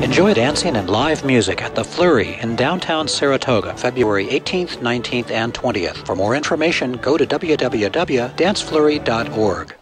Enjoy dancing and live music at the Flurry in downtown Saratoga, February 18th, 19th, and 20th. For more information, go to www.danceflurry.org.